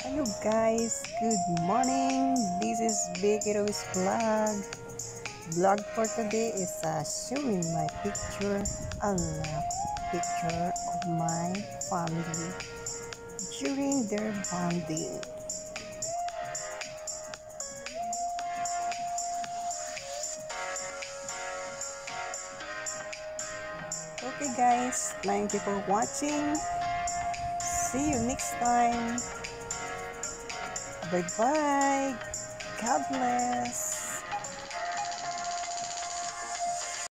Hello guys, good morning. This is Vicky Ruiz vlog. Vlog for today is uh, showing my picture, a picture of my family during their bonding. Okay guys, thank you for watching. See you next time. Bye bye. God bless.